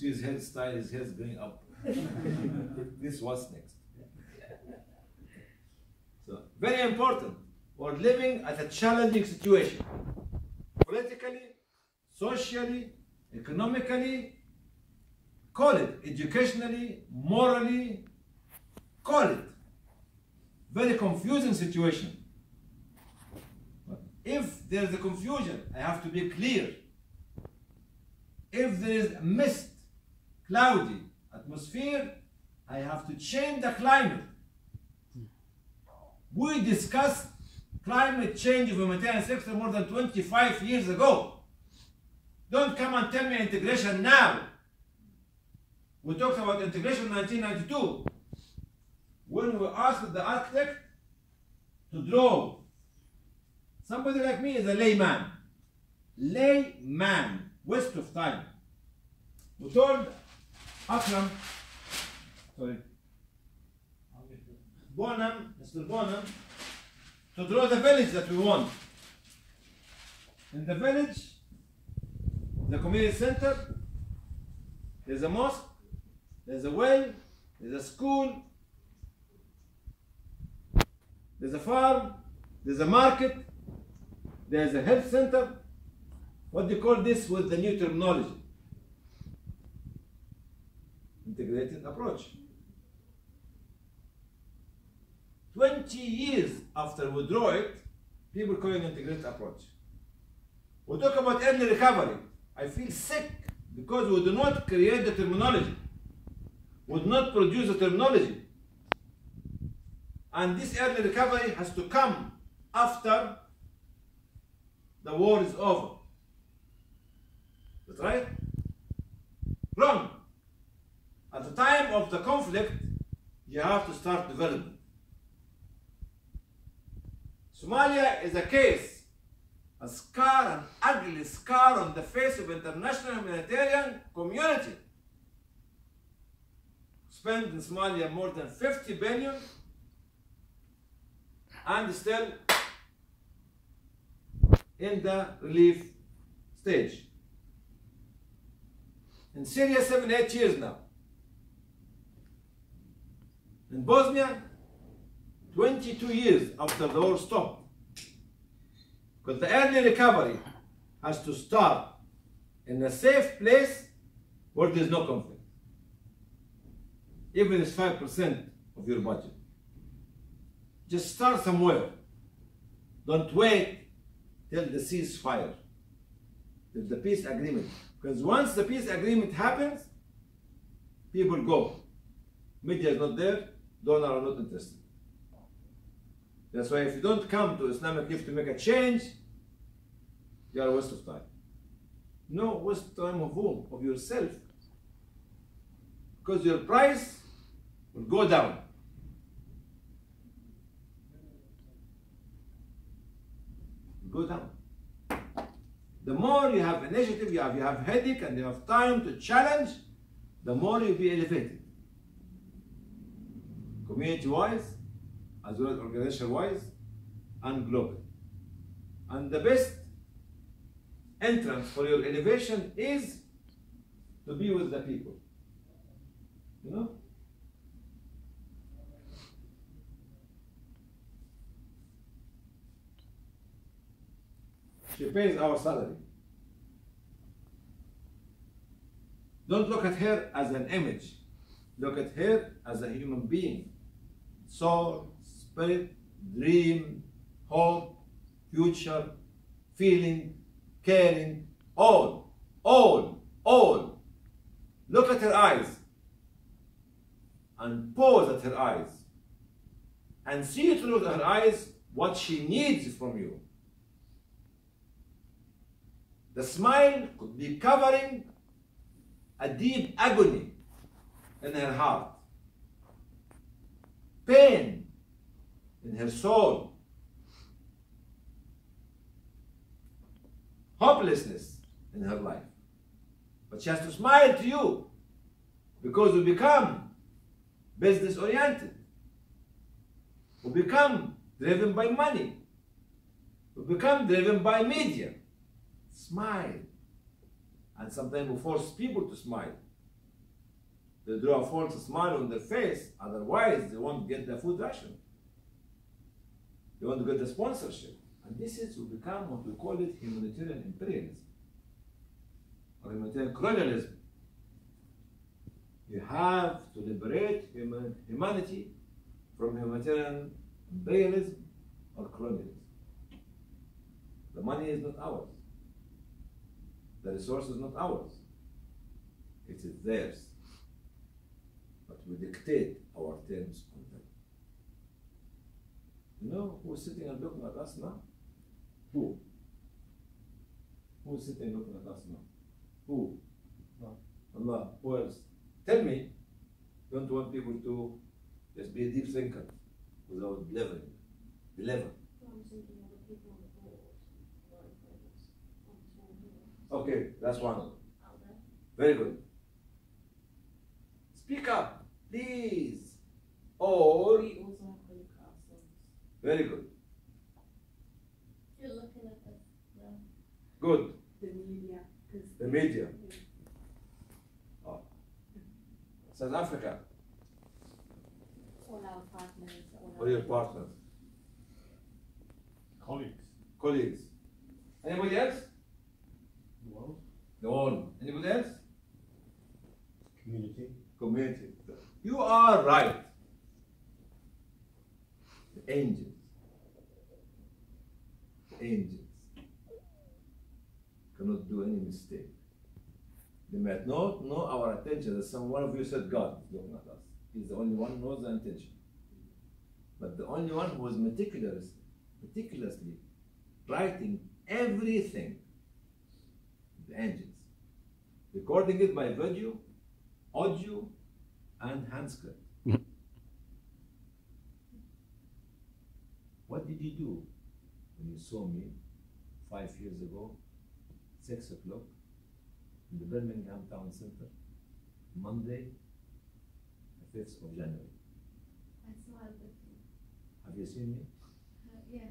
His style, his hair's going up. this was next. So, very important. We're living at a challenging situation. Politically, socially, economically, call it educationally, morally, call it. Very confusing situation. If there's a confusion, I have to be clear. If there is a mist, cloudy atmosphere, I have to change the climate. We discussed climate change of humanitarian sector more than 25 years ago. Don't come and tell me integration now. We talked about integration in 1992 when we asked the architect to draw. Somebody like me is a layman. Layman, waste of time. We told Akram, sorry, Bonham, Mr. Bonham, to draw the village that we want. In the village, the community center, there's a mosque, there's a well, there's a school, there's a farm, there's a market, there's a health center. What do you call this with the new terminology? Integrated approach. 20 years after we draw it, people call it integrated approach. We talk about early recovery. I feel sick because we do not create the terminology. We do not produce the terminology. And this early recovery has to come after the war is over. That's right? Wrong. Time of the conflict, you have to start development. Somalia is a case, a scar, an ugly scar on the face of international humanitarian community. Spent in Somalia more than 50 billion and still in the relief stage. In Syria, seven, eight years now. In Bosnia, 22 years after the war stopped. Because the early recovery has to start in a safe place where there's no conflict. Even if it's 5% of your budget. Just start somewhere. Don't wait till the ceasefire, till the peace agreement. Because once the peace agreement happens, people go. Media is not there, donors are not interested. That's why if you don't come to Islamic Gift to make a change, you are a waste of time. No waste time of whom? Of yourself. Because your price will go down. Go down. The more you have initiative, you have, you have headache, and you have time to challenge, the more you'll be elevated. Community-wise, as well as organization-wise, and global. And the best entrance for your elevation is to be with the people. You know? She pays our salary. Don't look at her as an image. Look at her as a human being. Soul, spirit, dream, hope, future, feeling, caring, all, all, all. Look at her eyes and pause at her eyes and see through her eyes what she needs from you. The smile could be covering a deep agony in her heart, pain in her soul, hopelessness in her life. But she has to smile to you because we become business oriented. We become driven by money. We become driven by media. Smile. And sometimes we force people to smile. They draw a false smile on their face, otherwise, they won't get the food ration. They want to get the sponsorship. And this is to become what we call it humanitarian imperialism or humanitarian colonialism. You have to liberate human, humanity from humanitarian imperialism or colonialism. The money is not ours. The resource is not ours. It is theirs. We dictate our terms on them. You know who's sitting and looking at us now? Who? Who's sitting and looking at us now? Who? Allah. Who else? Tell me. Don't want people to just be a deep thinker without living. Be living. I'm thinking of the people on the board, or in progress, on the small hill. Okay, that's one. Very good. Speak up, please. Or also have to look at ourselves. very good. You're looking at the, the Good. The media, The media. Oh. South Africa. all our partners, all Or our. your partners, Colleagues. colleagues. Anybody else? The world. The world. Anybody else? Community. Community. You are right. The angels. Angels cannot do any mistake. They might not know our attention. As some one of you said, God is looking at us. He's the only one who knows the intention. But the only one who is meticulous, meticulously writing everything, the angels. Recording it by video, audio, and hand script. what did you do when you saw me five years ago, six o'clock, in the Birmingham Town Center, Monday, the 5th of January? I smiled at you. Have you seen me? Uh, yeah.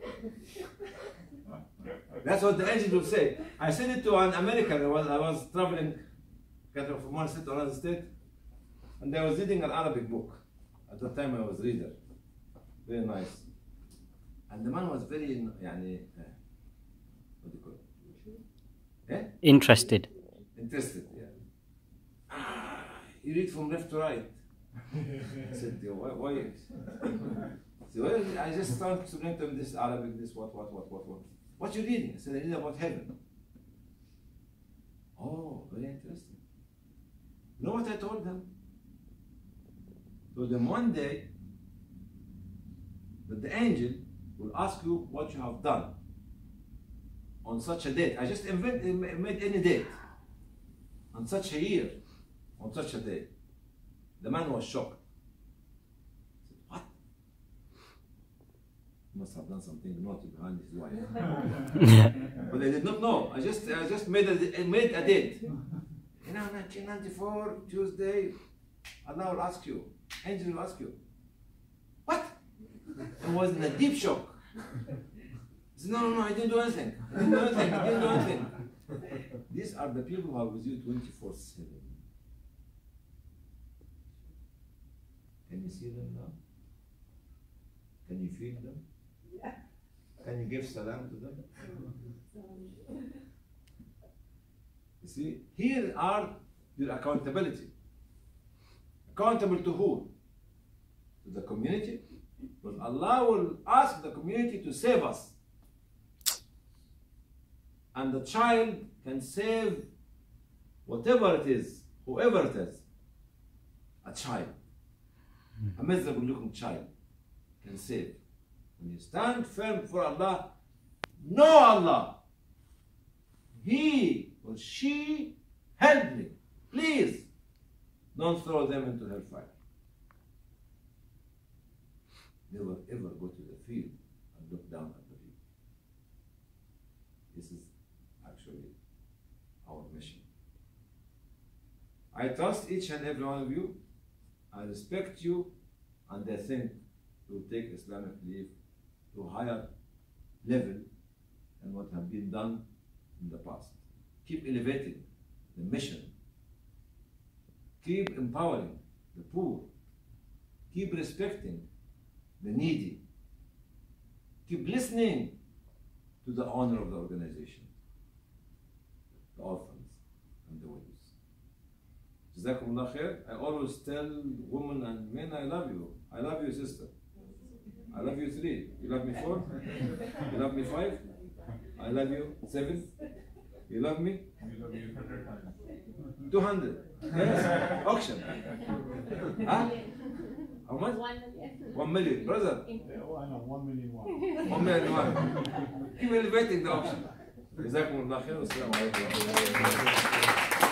That's what the agent will say. I sent it to an American. I was, I was traveling kind of from one state to another state, and I was reading an Arabic book. At the time, I was reader. Very nice. And the man was very, يعني, uh, what do you call it? Eh? Interested. Interested, yeah. Ah, you read from left to right. I said, "Yeah, why? why? So well, I just started to explain to him this Arabic, this what, what, what, what, what. What you reading? I said, I read about heaven. Oh, very interesting. You know what I told them? Told them one day that the angel will ask you what you have done on such a date. I just invent, made any date on such a year, on such a day. The man was shocked. He said, What? He must have done something naughty behind his wife. but I did not know. I just I just made a, I made a date. You know, 1994, Tuesday, Allah will ask you, angel will ask you, What? I was in a deep shock. I said, No, no, no, I didn't do anything. I didn't do anything. I didn't do anything. These are the people who are with you 24 7. Can you see them now? Can you feel them? Yeah. Can you give salam to them? You see, here are your accountability. Accountable to who? To the community. But Allah will ask the community to save us. And the child can save whatever it is, whoever it is. A child, a miserable looking child, can save. When you stand firm for Allah, know Allah. He or she help me. Please don't throw them into her hellfire. Never ever go to the field and look down at the people. This is actually our mission. I trust each and every one of you. I respect you, and I think will take Islamic Relief to a higher level than what have been done in the past. Keep elevating the mission. Keep Keep empowering the poor. Keep respecting the needy. Keep listening to the owner of the organization, the orphans and the widows. جزاكم الله خير. I always tell women and men, I love you. I love you, sister. I love you three. You love me four? You love me five? I love you seven? You love me? We love you hundred times. 200. Yes, auction. Huh? How much? One million. One million. Brother, Yeah, oh, I know, one million one. one million one. Keep elevating the auction. جزاكم الله خير والسلام عليكم ورحمة الله وبركاته.